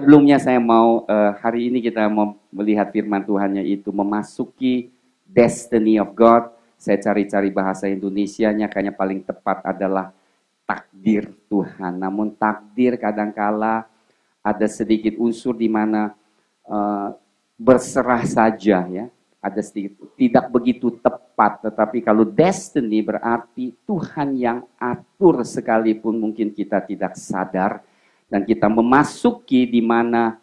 Sebelumnya saya mau uh, hari ini kita mau melihat firman Tuhan yaitu memasuki destiny of God. Saya cari-cari bahasa Indonesia-nya kayaknya paling tepat adalah takdir Tuhan. Namun takdir kadangkala ada sedikit unsur di mana uh, berserah saja ya. Ada sedikit tidak begitu tepat, tetapi kalau destiny berarti Tuhan yang atur sekalipun mungkin kita tidak sadar dan kita memasuki di mana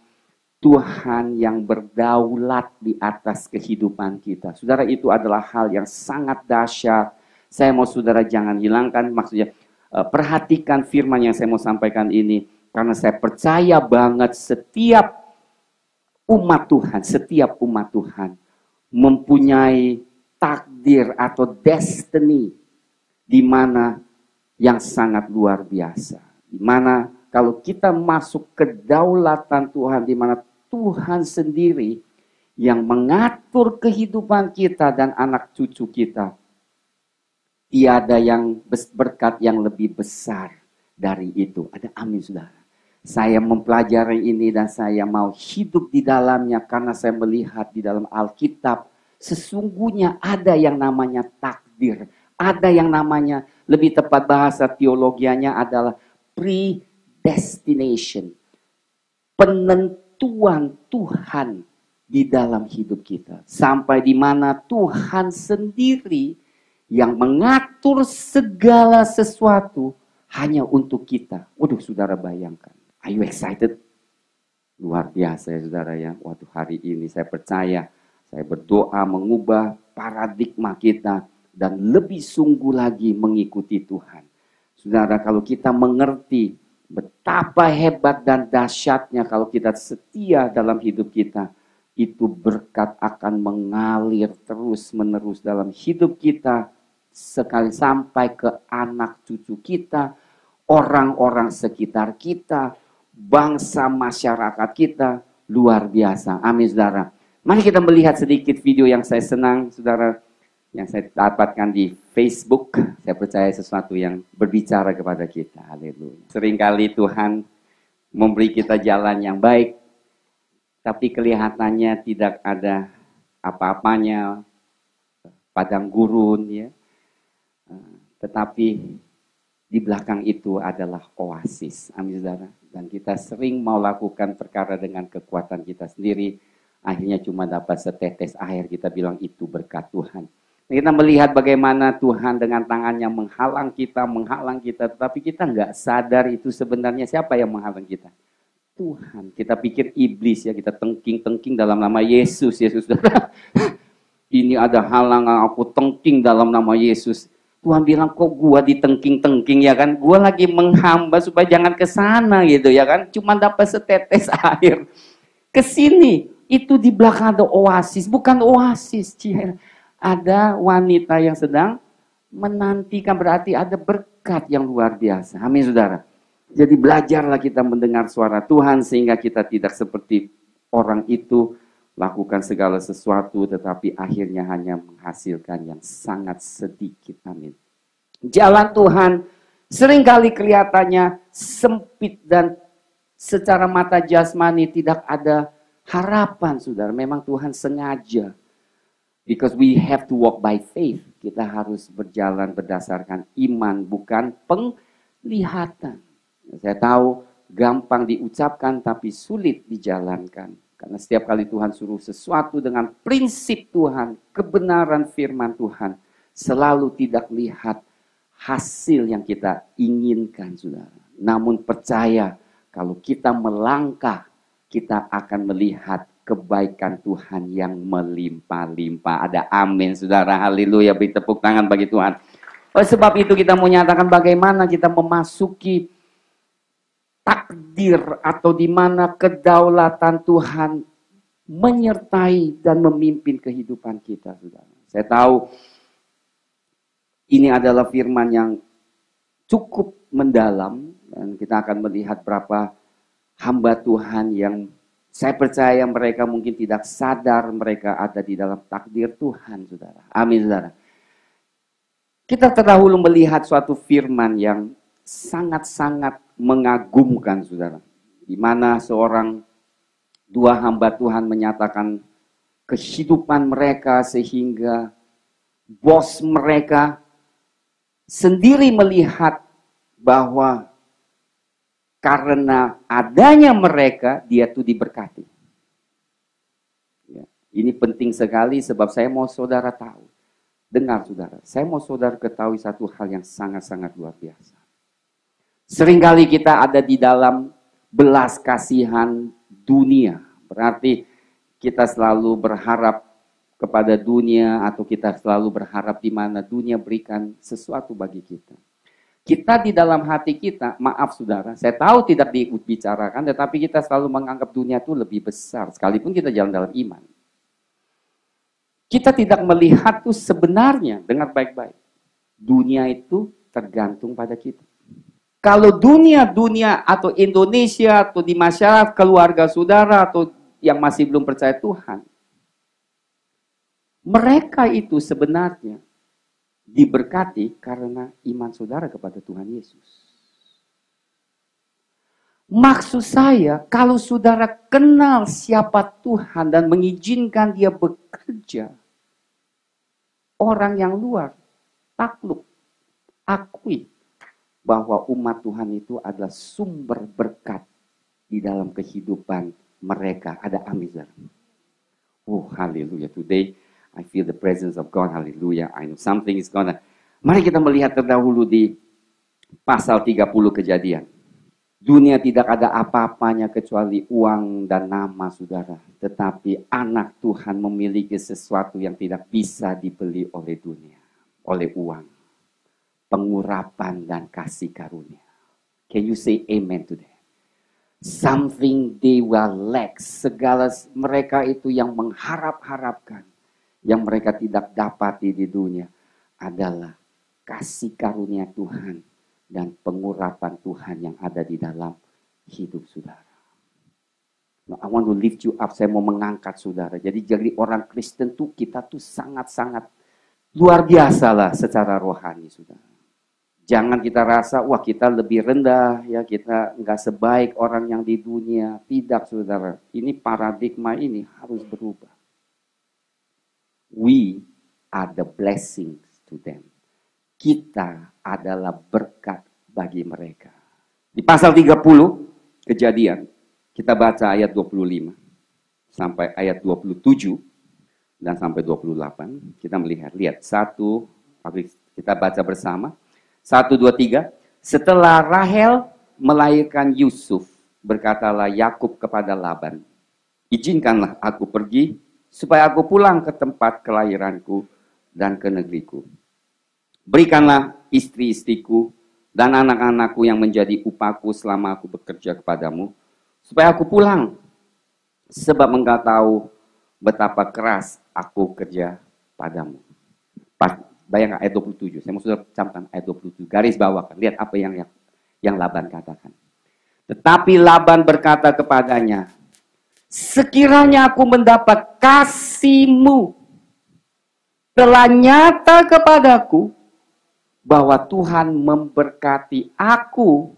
Tuhan yang berdaulat di atas kehidupan kita. Saudara, itu adalah hal yang sangat dahsyat. Saya mau saudara jangan hilangkan, maksudnya eh, perhatikan firman yang saya mau sampaikan ini. Karena saya percaya banget setiap umat Tuhan, setiap umat Tuhan mempunyai takdir atau destiny di mana yang sangat luar biasa. Di mana kalau kita masuk ke daulatan Tuhan di mana Tuhan sendiri yang mengatur kehidupan kita dan anak cucu kita. Tiada yang berkat yang lebih besar dari itu. Ada amin saudara. Saya mempelajari ini dan saya mau hidup di dalamnya karena saya melihat di dalam Alkitab sesungguhnya ada yang namanya takdir. Ada yang namanya lebih tepat bahasa teologianya adalah pre destination, penentuan Tuhan di dalam hidup kita. Sampai di mana Tuhan sendiri yang mengatur segala sesuatu hanya untuk kita. Waduh, saudara bayangkan. Are you excited? Luar biasa ya saudara ya. Waktu hari ini saya percaya, saya berdoa mengubah paradigma kita dan lebih sungguh lagi mengikuti Tuhan. Saudara, kalau kita mengerti Betapa hebat dan dahsyatnya kalau kita setia dalam hidup kita. Itu berkat akan mengalir terus menerus dalam hidup kita. Sekali sampai ke anak cucu kita, orang-orang sekitar kita, bangsa masyarakat kita. Luar biasa. Amin saudara. Mari kita melihat sedikit video yang saya senang saudara yang saya dapatkan di Facebook, saya percaya sesuatu yang berbicara kepada kita. Haleluya. Seringkali Tuhan memberi kita jalan yang baik, tapi kelihatannya tidak ada apa-apanya, padang gurun ya. Tetapi di belakang itu adalah oasis. Amin saudara. Dan kita sering mau lakukan perkara dengan kekuatan kita sendiri. Akhirnya cuma dapat setetes air kita bilang itu berkat Tuhan. Kita melihat bagaimana Tuhan dengan tangannya menghalang kita, menghalang kita. Tetapi kita nggak sadar itu sebenarnya siapa yang menghalang kita. Tuhan. Kita pikir iblis ya, kita tengking-tengking dalam nama Yesus. Yesus, ini ada halangan aku tengking dalam nama Yesus. Tuhan bilang kok gua ditengking-tengking ya kan? Gua lagi menghamba supaya jangan ke sana gitu ya kan? Cuma dapat setetes air. Ke sini itu di belakang ada oasis, bukan oasis, ada wanita yang sedang menantikan berarti ada berkat yang luar biasa. Amin saudara. Jadi belajarlah kita mendengar suara Tuhan sehingga kita tidak seperti orang itu lakukan segala sesuatu tetapi akhirnya hanya menghasilkan yang sangat sedikit. Amin. Jalan Tuhan sering kali kelihatannya sempit dan secara mata jasmani tidak ada harapan, saudara. Memang Tuhan sengaja Because we have to walk by faith. Kita harus berjalan berdasarkan iman, bukan penglihatan. Saya tahu gampang diucapkan tapi sulit dijalankan. Karena setiap kali Tuhan suruh sesuatu dengan prinsip Tuhan, kebenaran firman Tuhan, selalu tidak lihat hasil yang kita inginkan, saudara. Namun percaya kalau kita melangkah, kita akan melihat kebaikan Tuhan yang melimpah-limpah. Ada amin, saudara. Haleluya. Beri tepuk tangan bagi Tuhan. Oleh sebab itu kita menyatakan bagaimana kita memasuki takdir atau di mana kedaulatan Tuhan menyertai dan memimpin kehidupan kita, saudara. Saya tahu ini adalah firman yang cukup mendalam dan kita akan melihat berapa hamba Tuhan yang saya percaya mereka mungkin tidak sadar mereka ada di dalam takdir Tuhan, saudara. Amin, saudara. Kita terdahulu melihat suatu firman yang sangat-sangat mengagumkan, saudara. Di mana seorang Dua hamba Tuhan menyatakan kehidupan mereka sehingga bos mereka sendiri melihat bahwa karena adanya mereka dia tuh diberkati. Ya, ini penting sekali sebab saya mau saudara tahu. Dengar saudara, saya mau saudara ketahui satu hal yang sangat-sangat luar biasa. Seringkali kita ada di dalam belas kasihan dunia. Berarti kita selalu berharap kepada dunia atau kita selalu berharap di mana dunia berikan sesuatu bagi kita. Kita di dalam hati kita, maaf saudara, saya tahu tidak dibicarakan, tetapi kita selalu menganggap dunia itu lebih besar, sekalipun kita jalan dalam iman. Kita tidak melihat tuh sebenarnya dengar baik-baik. Dunia itu tergantung pada kita. Kalau dunia-dunia atau Indonesia atau di masyarakat keluarga saudara atau yang masih belum percaya Tuhan, mereka itu sebenarnya diberkati karena iman saudara kepada Tuhan Yesus. Maksud saya, kalau saudara kenal siapa Tuhan dan mengizinkan dia bekerja, orang yang luar takluk, akui bahwa umat Tuhan itu adalah sumber berkat di dalam kehidupan mereka. Ada amin. Oh, haleluya. Today, I feel the presence of God. Haleluya. I know something is gonna. Mari kita melihat terdahulu di pasal 30 kejadian. Dunia tidak ada apa-apanya kecuali uang dan nama saudara. Tetapi anak Tuhan memiliki sesuatu yang tidak bisa dibeli oleh dunia. Oleh uang. Pengurapan dan kasih karunia. Can you say amen to that? Something they will lack. Segala mereka itu yang mengharap-harapkan. Yang mereka tidak dapati di dunia. Adalah kasih karunia Tuhan dan pengurapan Tuhan yang ada di dalam hidup saudara. Nah, I want to lift you up. Saya mau mengangkat saudara. Jadi jadi orang Kristen tuh kita tuh sangat-sangat luar biasa lah secara rohani saudara. Jangan kita rasa wah kita lebih rendah ya kita nggak sebaik orang yang di dunia. Tidak saudara. Ini paradigma ini harus berubah. We are the blessings to them kita adalah berkat bagi mereka. Di pasal 30 kejadian, kita baca ayat 25 sampai ayat 27 dan sampai 28. Kita melihat, lihat satu, kita baca bersama. Satu, dua, tiga. Setelah Rahel melahirkan Yusuf, berkatalah Yakub kepada Laban, izinkanlah aku pergi supaya aku pulang ke tempat kelahiranku dan ke negeriku. Berikanlah istri-istriku dan anak-anakku yang menjadi upaku selama aku bekerja kepadamu, supaya aku pulang. Sebab engkau tahu betapa keras aku kerja padamu. Bayangkan ayat 27, saya mau sudah camkan ayat 27, garis bawahkan, lihat apa yang, yang Laban katakan. Tetapi Laban berkata kepadanya, sekiranya aku mendapat kasihmu telah nyata kepadaku, bahwa Tuhan memberkati aku.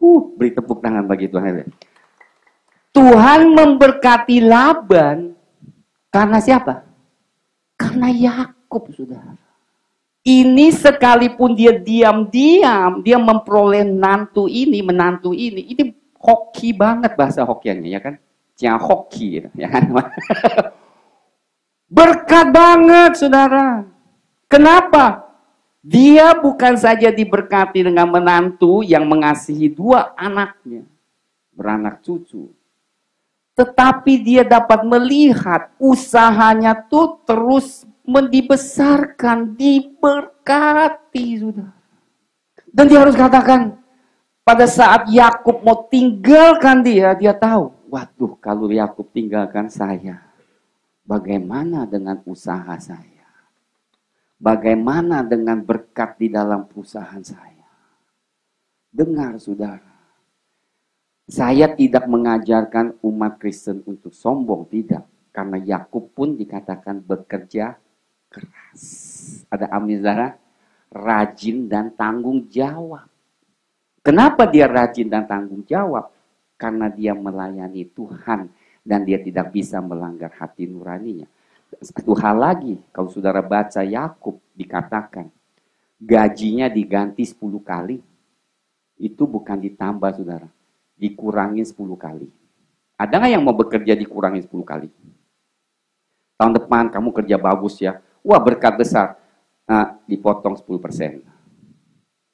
Uh, beri tepuk tangan bagi Tuhan. Tuhan memberkati Laban karena siapa? Karena Yakub sudah. Ini sekalipun dia diam-diam, dia memperoleh nantu ini, menantu ini. Ini hoki banget bahasa hokiannya ya kan? Jangan hoki ya kan? Berkat banget saudara. Kenapa? Dia bukan saja diberkati dengan menantu yang mengasihi dua anaknya. Beranak cucu. Tetapi dia dapat melihat usahanya tuh terus dibesarkan, diberkati sudah. Dan dia harus katakan, pada saat Yakub mau tinggalkan dia, dia tahu, waduh kalau Yakub tinggalkan saya, Bagaimana dengan usaha saya? Bagaimana dengan berkat di dalam perusahaan saya? Dengar saudara. Saya tidak mengajarkan umat Kristen untuk sombong, tidak. Karena Yakub pun dikatakan bekerja keras. Ada amin saudara? Rajin dan tanggung jawab. Kenapa dia rajin dan tanggung jawab? Karena dia melayani Tuhan dan dia tidak bisa melanggar hati nuraninya. Satu hal lagi, kalau saudara baca Yakub dikatakan gajinya diganti 10 kali. Itu bukan ditambah saudara, dikurangi 10 kali. Ada nggak yang mau bekerja dikurangi 10 kali? Tahun depan kamu kerja bagus ya, wah berkat besar, nah, dipotong 10 persen.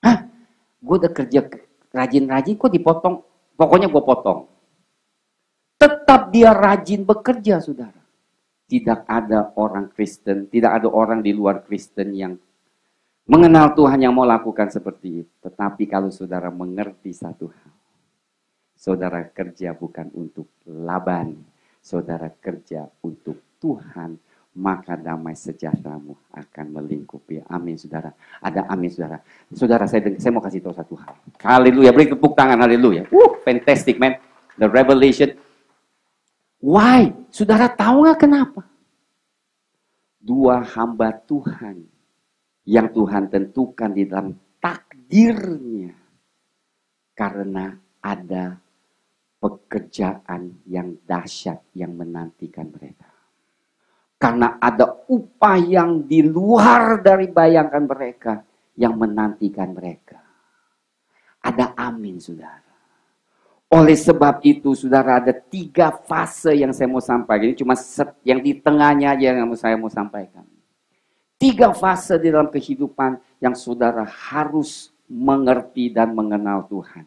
Hah? Gue udah kerja rajin-rajin kok dipotong Pokoknya gue potong. Tetap dia rajin bekerja, saudara. Tidak ada orang Kristen, tidak ada orang di luar Kristen yang mengenal Tuhan yang mau lakukan seperti itu. Tetapi kalau saudara mengerti satu hal, saudara kerja bukan untuk laban, saudara kerja untuk Tuhan, maka damai sejahteramu akan melingkupi. Amin, saudara. Ada amin, saudara. Saudara, saya, saya mau kasih tahu satu hal. Haleluya, beri tepuk tangan, haleluya. Uh, fantastic, man. The revelation. Why? Saudara tahu nggak kenapa? Dua hamba Tuhan yang Tuhan tentukan di dalam takdirnya. Karena ada pekerjaan yang dahsyat yang menantikan mereka. Karena ada upah yang di luar dari bayangkan mereka yang menantikan mereka. Ada amin, saudara. Oleh sebab itu, saudara, ada tiga fase yang saya mau sampaikan. Ini cuma set, yang di tengahnya aja yang saya mau sampaikan. Tiga fase di dalam kehidupan yang saudara harus mengerti dan mengenal Tuhan.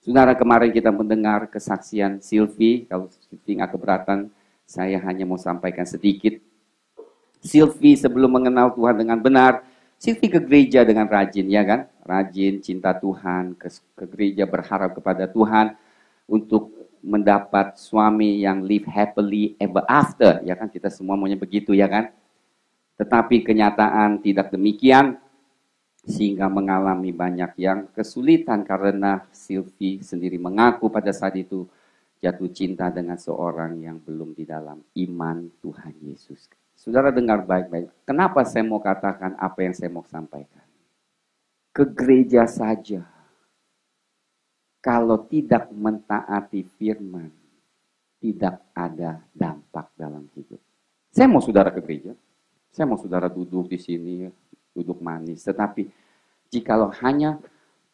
Saudara, kemarin kita mendengar kesaksian Silvi, kalau Silvi keberatan, saya hanya mau sampaikan sedikit. Silvi sebelum mengenal Tuhan dengan benar, Silvi ke gereja dengan rajin, ya kan? Rajin, cinta Tuhan, ke, ke gereja berharap kepada Tuhan untuk mendapat suami yang live happily ever after, ya kan? Kita semua maunya begitu, ya kan? Tetapi kenyataan tidak demikian, sehingga mengalami banyak yang kesulitan karena Silvi sendiri mengaku pada saat itu jatuh cinta dengan seorang yang belum di dalam iman Tuhan Yesus. Saudara dengar baik-baik. Kenapa saya mau katakan apa yang saya mau sampaikan? Ke gereja saja. Kalau tidak mentaati firman, tidak ada dampak dalam hidup. Saya mau saudara ke gereja. Saya mau saudara duduk di sini, duduk manis. Tetapi jikalau hanya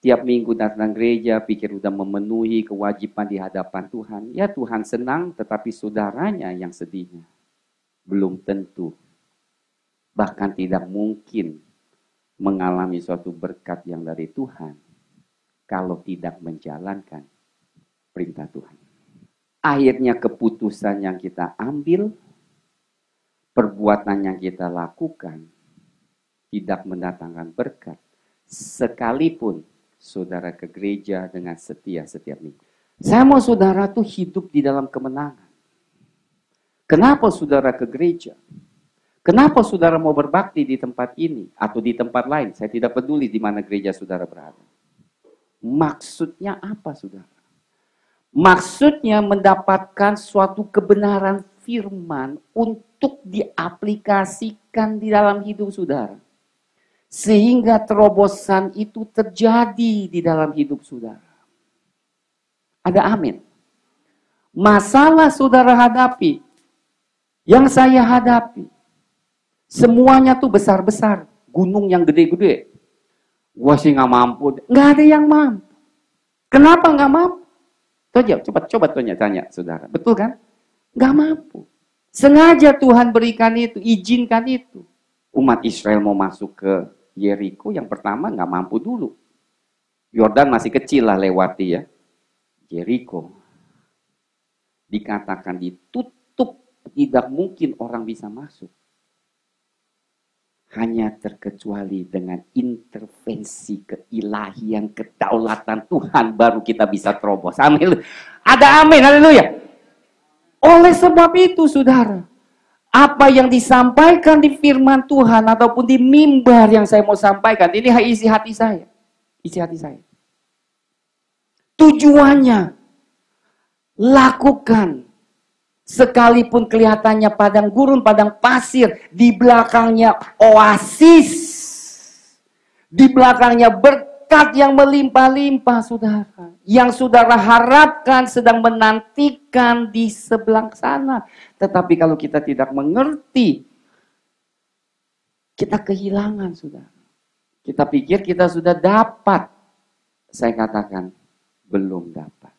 tiap minggu datang gereja, pikir sudah memenuhi kewajiban di hadapan Tuhan. Ya Tuhan senang, tetapi saudaranya yang sedihnya. Belum tentu. Bahkan tidak mungkin mengalami suatu berkat yang dari Tuhan kalau tidak menjalankan perintah Tuhan. Akhirnya keputusan yang kita ambil, perbuatan yang kita lakukan, tidak mendatangkan berkat. Sekalipun saudara ke gereja dengan setia setiap minggu. Saya mau saudara tuh hidup di dalam kemenangan. Kenapa saudara ke gereja? Kenapa saudara mau berbakti di tempat ini atau di tempat lain? Saya tidak peduli di mana gereja saudara berada. Maksudnya apa saudara? Maksudnya mendapatkan suatu kebenaran firman untuk diaplikasikan di dalam hidup saudara. Sehingga terobosan itu terjadi di dalam hidup saudara. Ada amin. Masalah saudara hadapi, yang saya hadapi, semuanya tuh besar-besar. Gunung yang gede-gede. Gua sih nggak mampu. Nggak ada yang mampu. Kenapa nggak mampu? Coba, coba, coba tanya, tanya, saudara. Betul kan? Nggak mampu. Sengaja Tuhan berikan itu, izinkan itu. Umat Israel mau masuk ke Yeriko yang pertama nggak mampu dulu. Yordan masih kecil lah lewati ya. Yeriko. Dikatakan ditutup, tidak mungkin orang bisa masuk. Hanya terkecuali dengan intervensi keilahian, kedaulatan Tuhan baru kita bisa terobos. Amin. Ada amin, haleluya. Oleh sebab itu, saudara, apa yang disampaikan di firman Tuhan ataupun di mimbar yang saya mau sampaikan, ini isi hati saya. Isi hati saya. Tujuannya, lakukan. Sekalipun kelihatannya padang gurun, padang pasir, di belakangnya oasis. Di belakangnya berkat berkat yang melimpah-limpah, saudara. Yang saudara harapkan sedang menantikan di sebelah sana. Tetapi kalau kita tidak mengerti, kita kehilangan, saudara. Kita pikir kita sudah dapat. Saya katakan, belum dapat.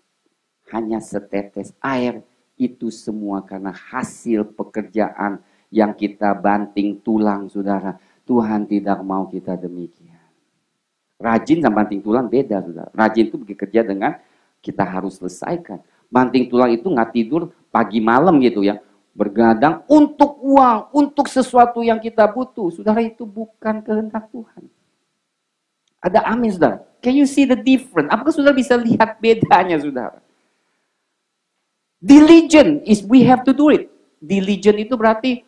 Hanya setetes air itu semua karena hasil pekerjaan yang kita banting tulang, saudara. Tuhan tidak mau kita demikian. Rajin sama banting tulang beda, saudara. Rajin itu bekerja dengan kita harus selesaikan. Banting tulang itu nggak tidur pagi malam gitu ya. Bergadang untuk uang, untuk sesuatu yang kita butuh. Saudara itu bukan kehendak Tuhan. Ada amin, saudara. Can you see the difference? Apakah saudara bisa lihat bedanya, saudara? Diligent is we have to do it. Diligent itu berarti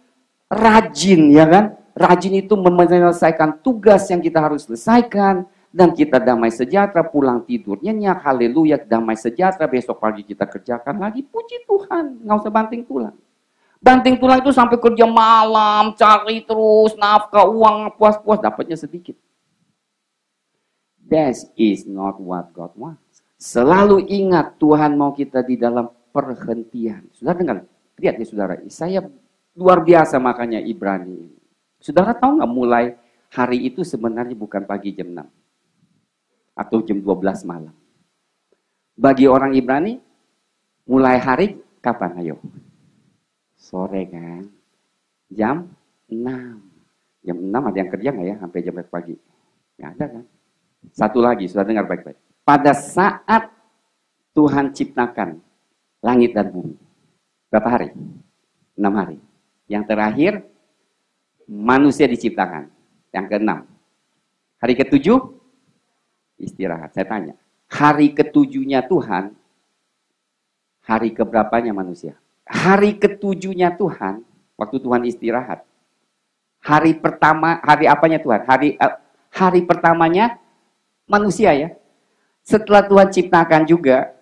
rajin, ya kan? Rajin itu menyelesaikan tugas yang kita harus selesaikan. Dan kita damai sejahtera, pulang tidur nyenyak, haleluya, damai sejahtera. Besok pagi kita kerjakan lagi, puji Tuhan. Nggak usah banting tulang. Banting tulang itu sampai kerja malam, cari terus, nafkah, uang, puas-puas, dapatnya sedikit. That is not what God wants. Selalu ingat Tuhan mau kita di dalam perhentian. Sudah dengar? Lihat ya saudara, saya luar biasa makanya Ibrani. Saudara tahu nggak mulai hari itu sebenarnya bukan pagi jam 6 atau jam 12 malam. Bagi orang Ibrani, mulai hari kapan ayo? Sore kan? Jam 6. Jam 6 ada yang kerja nggak ya sampai jam pagi? Nggak ada kan? Satu lagi, sudah dengar baik-baik. Pada saat Tuhan ciptakan langit dan bumi. Berapa hari? Enam hari. Yang terakhir, manusia diciptakan. Yang keenam. Hari ketujuh, istirahat. Saya tanya, hari ketujuhnya Tuhan, hari keberapanya manusia? Hari ketujuhnya Tuhan, waktu Tuhan istirahat. Hari pertama, hari apanya Tuhan? Hari uh, hari pertamanya manusia ya. Setelah Tuhan ciptakan juga,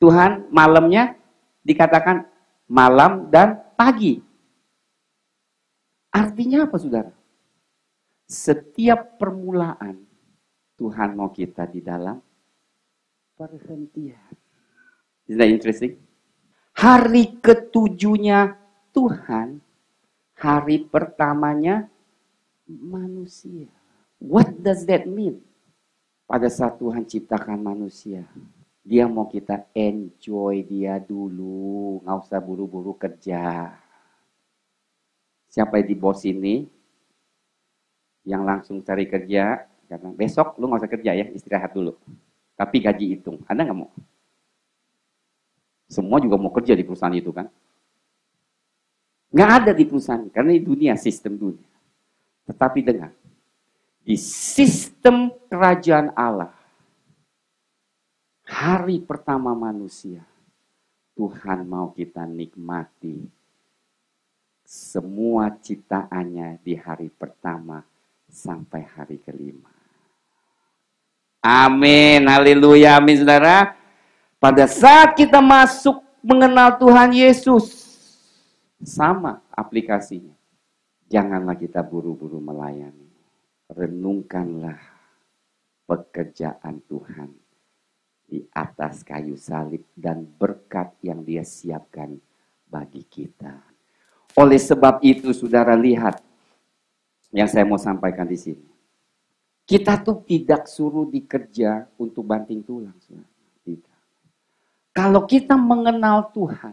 Tuhan malamnya dikatakan malam dan pagi. Artinya apa saudara? Setiap permulaan Tuhan mau kita di dalam perhentian. Is that interesting? Hari ketujuhnya Tuhan, hari pertamanya manusia. What does that mean? pada saat Tuhan ciptakan manusia, dia mau kita enjoy dia dulu, nggak usah buru-buru kerja. Siapa yang di bos ini yang langsung cari kerja, karena besok lu nggak usah kerja ya, istirahat dulu. Tapi gaji hitung, ada nggak mau? Semua juga mau kerja di perusahaan itu kan? Nggak ada di perusahaan, karena ini dunia, sistem dunia. Tetapi dengar, di sistem kerajaan Allah. Hari pertama manusia, Tuhan mau kita nikmati semua ciptaannya di hari pertama sampai hari kelima. Amin, haleluya, amin saudara. Pada saat kita masuk mengenal Tuhan Yesus, sama aplikasinya. Janganlah kita buru-buru melayani renungkanlah pekerjaan Tuhan di atas kayu salib dan berkat yang dia siapkan bagi kita. Oleh sebab itu saudara lihat yang saya mau sampaikan di sini. Kita tuh tidak suruh dikerja untuk banting tulang. Tidak. Kalau kita mengenal Tuhan,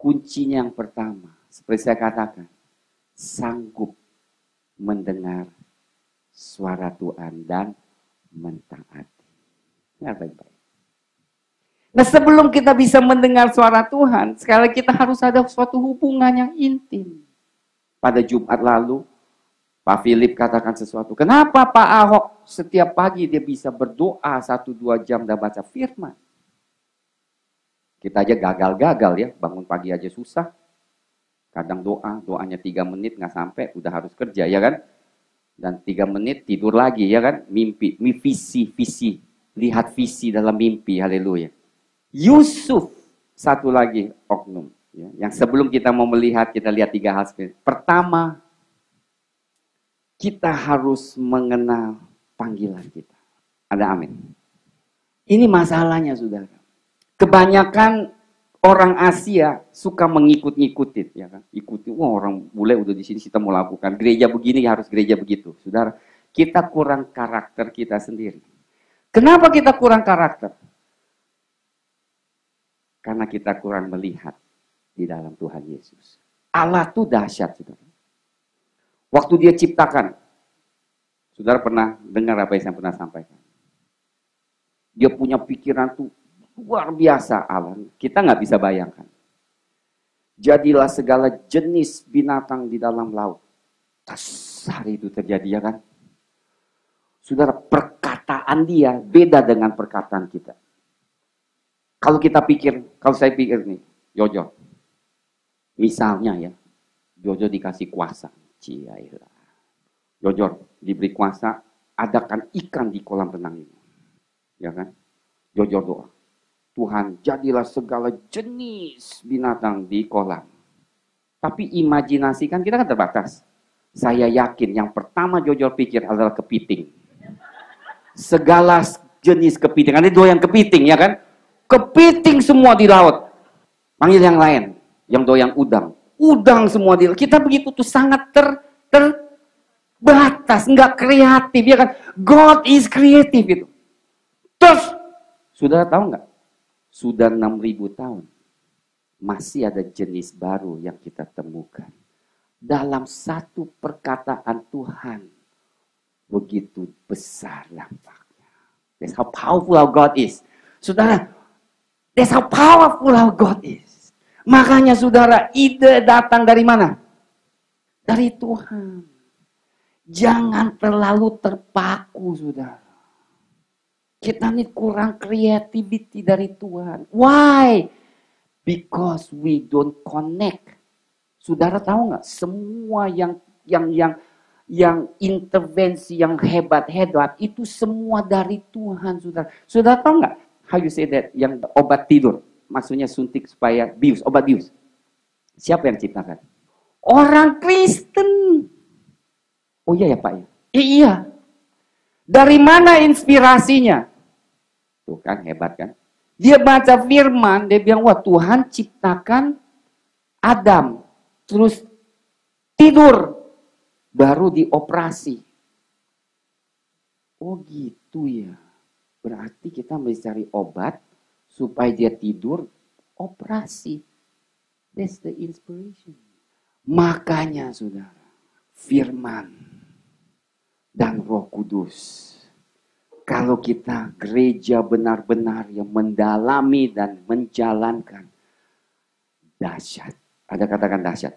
kuncinya yang pertama, seperti saya katakan, sanggup mendengar suara Tuhan dan mentaati. Ya baik-baik. Nah sebelum kita bisa mendengar suara Tuhan, sekali kita harus ada suatu hubungan yang intim. Pada Jumat lalu, Pak Philip katakan sesuatu. Kenapa Pak Ahok setiap pagi dia bisa berdoa satu dua jam dan baca firman? Kita aja gagal-gagal ya, bangun pagi aja susah. Kadang doa, doanya tiga menit nggak sampai, udah harus kerja ya kan? dan tiga menit tidur lagi ya kan mimpi mimpi visi visi lihat visi dalam mimpi haleluya Yusuf satu lagi oknum ya, yang sebelum kita mau melihat kita lihat tiga hal pertama kita harus mengenal panggilan kita Ada amin. Ini masalahnya, saudara. Kebanyakan orang Asia suka mengikut-ngikutin, ya kan? Ikuti, wah orang bule udah di sini kita mau lakukan gereja begini harus gereja begitu, saudara. Kita kurang karakter kita sendiri. Kenapa kita kurang karakter? Karena kita kurang melihat di dalam Tuhan Yesus. Allah tuh dahsyat, saudara. Waktu dia ciptakan, saudara pernah dengar apa yang saya pernah sampaikan? Dia punya pikiran tuh luar biasa alam. Kita nggak bisa bayangkan. Jadilah segala jenis binatang di dalam laut. Tas hari itu terjadi ya kan? Saudara, perkataan dia beda dengan perkataan kita. Kalau kita pikir, kalau saya pikir nih, Jojo, misalnya ya, Jojo dikasih kuasa, ciailah. Jojo diberi kuasa, adakan ikan di kolam renang ini ya kan? Jojo doa. Tuhan, jadilah segala jenis binatang di kolam. Tapi imajinasi kan kita kan terbatas. Saya yakin yang pertama Jojo pikir adalah kepiting. Segala jenis kepiting. Ada doyan kepiting ya kan? Kepiting semua di laut. Panggil yang lain. Yang doyan udang. Udang semua di. Kita begitu tuh sangat ter, terbatas. Nggak kreatif ya kan? God is kreatif itu. Terus, sudah tahu nggak? Sudah 6000 tahun. Masih ada jenis baru yang kita temukan. Dalam satu perkataan Tuhan. Begitu besar dampaknya. That's how powerful our God is. Saudara, that's how powerful our God is. Makanya saudara, ide datang dari mana? Dari Tuhan. Jangan terlalu terpaku, saudara. Kita ini kurang creativity dari Tuhan. Why? Because we don't connect. Saudara tahu nggak? Semua yang yang yang yang intervensi yang hebat-hebat itu semua dari Tuhan, saudara. Saudara tahu nggak? How you say that? Yang obat tidur, maksudnya suntik supaya bius, obat bius. Siapa yang ciptakan? Orang Kristen. Oh iya ya Pak ya? Eh, iya. Dari mana inspirasinya? Tuh kan hebat kan? Dia baca firman, dia bilang, wah Tuhan ciptakan Adam. Terus tidur. Baru dioperasi. Oh gitu ya. Berarti kita mesti cari obat supaya dia tidur, operasi. That's the inspiration. Makanya saudara, firman dan roh kudus kalau kita gereja benar-benar yang mendalami dan menjalankan dahsyat. Ada katakan dahsyat.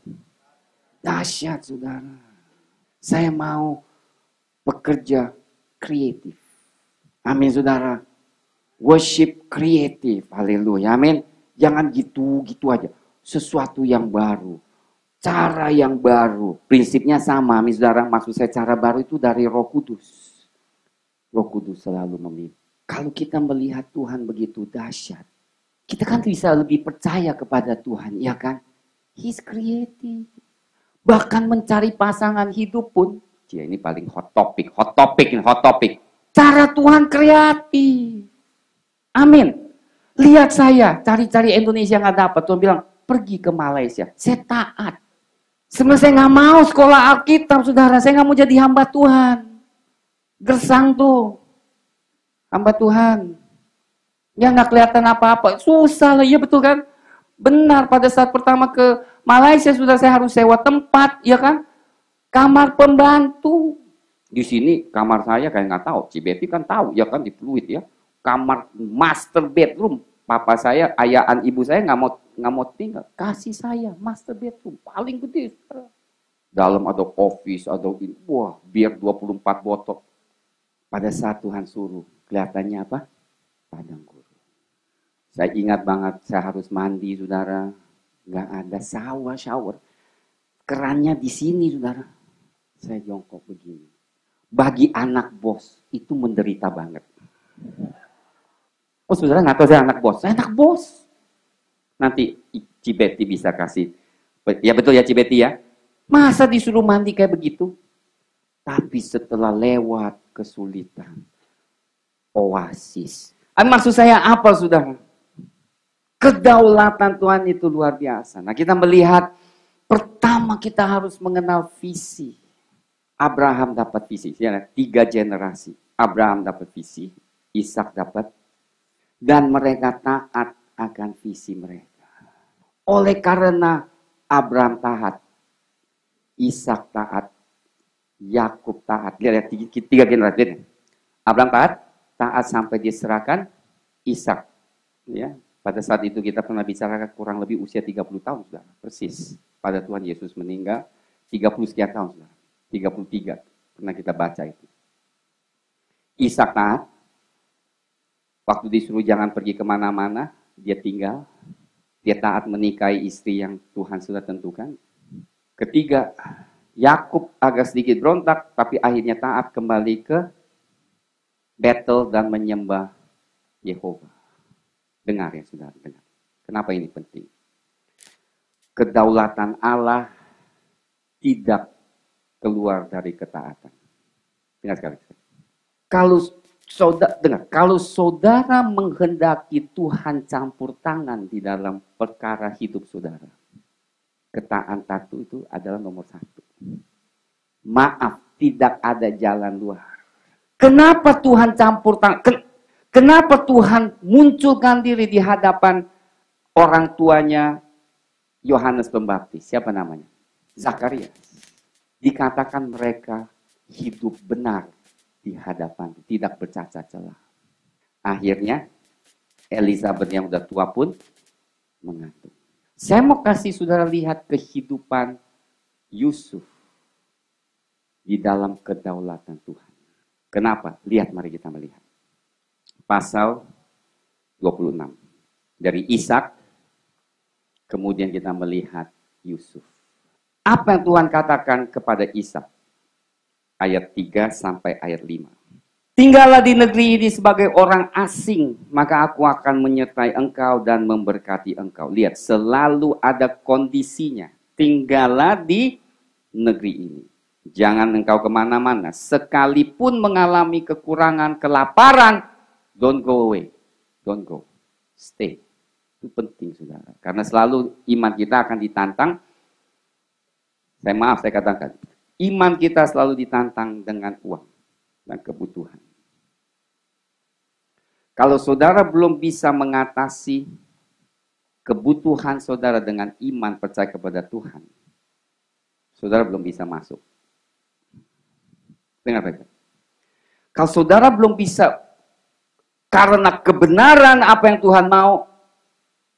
Dahsyat, saudara. Saya mau bekerja kreatif. Amin, saudara. Worship kreatif. Haleluya. Amin. Jangan gitu-gitu aja. Sesuatu yang baru. Cara yang baru. Prinsipnya sama. Amin, saudara. Maksud saya cara baru itu dari roh kudus Roh Kudus selalu memimpin. Kalau kita melihat Tuhan begitu dahsyat, kita kan bisa lebih percaya kepada Tuhan, ya kan? He's creative. Bahkan mencari pasangan hidup pun, ya ini paling hot topic, hot topic, hot topic. Cara Tuhan kreatif. Amin. Lihat saya, cari-cari Indonesia nggak dapat. Tuhan bilang, pergi ke Malaysia. Saya taat. Sebenarnya saya nggak mau sekolah Alkitab, saudara. Saya nggak mau jadi hamba Tuhan. Gersang tuh. Hamba Tuhan. Ya nggak kelihatan apa-apa. Susah lah, ya betul kan? Benar, pada saat pertama ke Malaysia sudah saya harus sewa tempat, ya kan? Kamar pembantu. Di sini kamar saya kayak nggak tahu. Cibeti kan tahu, ya kan di Fluid ya. Kamar master bedroom. Papa saya, ayahan ibu saya nggak mau nggak mau tinggal. Kasih saya master bedroom paling gede. Dalam ada office, ada ini. Wah, biar 24 botol. Pada saat Tuhan suruh, kelihatannya apa? Padang gurun. Saya ingat banget, saya harus mandi, saudara. Nggak ada shower, shower. Kerannya di sini, saudara. Saya jongkok begini. Bagi anak bos, itu menderita banget. Oh, saudara nggak tahu saya anak bos. Saya anak bos. Nanti Cibeti bisa kasih. Ya betul ya Cibeti ya. Masa disuruh mandi kayak begitu? Tapi setelah lewat kesulitan, oasis. Ah, maksud saya apa, saudara? Kedaulatan Tuhan itu luar biasa. Nah, kita melihat pertama kita harus mengenal visi. Abraham dapat visi, ya, tiga generasi. Abraham dapat visi, Ishak dapat, dan mereka taat akan visi mereka. Oleh karena Abraham taat, Ishak taat, Yakub taat. Lihat, tiga, tiga generasi. Abraham taat, taat sampai diserahkan Ishak. Ya, pada saat itu kita pernah bicara kurang lebih usia 30 tahun sudah, persis. Pada Tuhan Yesus meninggal 30 sekian tahun sudah. 33 pernah kita baca itu. Ishak taat. Waktu disuruh jangan pergi ke mana-mana, dia tinggal. Dia taat menikahi istri yang Tuhan sudah tentukan. Ketiga, Yakub agak sedikit berontak, tapi akhirnya taat kembali ke battle dan menyembah Yehova. Dengar ya saudara, dengar. Kenapa ini penting? Kedaulatan Allah tidak keluar dari ketaatan. Dengar sekali. Kalau saudara, dengar, kalau saudara menghendaki Tuhan campur tangan di dalam perkara hidup saudara, ketaatan satu itu adalah nomor satu. Maaf, tidak ada jalan luar. Kenapa Tuhan campur tangan? Kenapa Tuhan munculkan diri di hadapan orang tuanya Yohanes Pembaptis? Siapa namanya? Zakaria. Dikatakan mereka hidup benar di hadapan, tidak bercacat celah. Akhirnya Elizabeth yang sudah tua pun mengandung. Saya mau kasih saudara lihat kehidupan Yusuf di dalam kedaulatan Tuhan. Kenapa? Lihat, mari kita melihat pasal 26. Dari Ishak, kemudian kita melihat Yusuf. Apa yang Tuhan katakan kepada Ishak? Ayat 3 sampai ayat 5. Tinggallah di negeri ini sebagai orang asing, maka aku akan menyertai engkau dan memberkati engkau. Lihat, selalu ada kondisinya. Tinggallah di negeri ini. Jangan engkau ke mana-mana. Sekalipun mengalami kekurangan, kelaparan, Don't go away. Don't go. Stay. Itu penting, saudara. Karena selalu iman kita akan ditantang. Saya maaf, saya katakan. Iman kita selalu ditantang dengan uang dan kebutuhan. Kalau saudara belum bisa mengatasi kebutuhan saudara dengan iman percaya kepada Tuhan, saudara belum bisa masuk. Dengar baik. Kalau saudara belum bisa karena kebenaran apa yang Tuhan mau,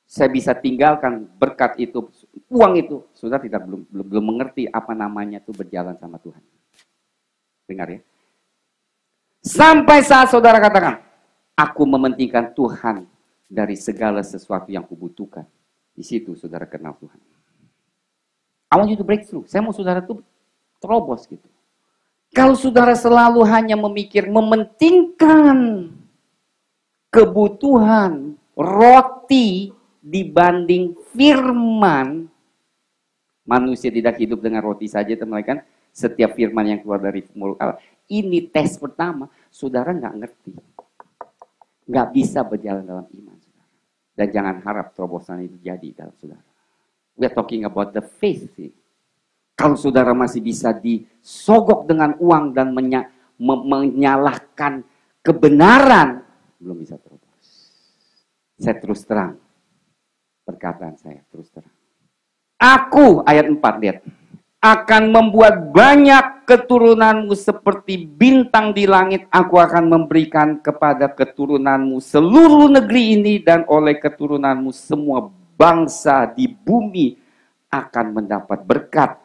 saya bisa tinggalkan berkat itu, uang itu. Sudah tidak belum belum, belum mengerti apa namanya itu berjalan sama Tuhan. Dengar ya. Sampai saat saudara katakan, aku mementingkan Tuhan dari segala sesuatu yang kubutuhkan. Di situ saudara kenal Tuhan. I want you to break through. Saya mau saudara tuh terobos gitu. Kalau saudara selalu hanya memikir mementingkan kebutuhan roti dibanding firman, manusia tidak hidup dengan roti saja, teman-teman. Setiap firman yang keluar dari mulut Allah. Ini tes pertama, saudara nggak ngerti. Nggak bisa berjalan dalam iman, saudara. Dan jangan harap terobosan itu jadi dalam saudara. We are talking about the faith. Kalau saudara masih bisa disogok dengan uang dan menya, menyalahkan kebenaran, belum bisa terobos. Saya terus terang. Perkataan saya terus terang. Aku, ayat 4, lihat. Akan membuat banyak keturunanmu seperti bintang di langit. Aku akan memberikan kepada keturunanmu seluruh negeri ini. Dan oleh keturunanmu semua bangsa di bumi akan mendapat berkat.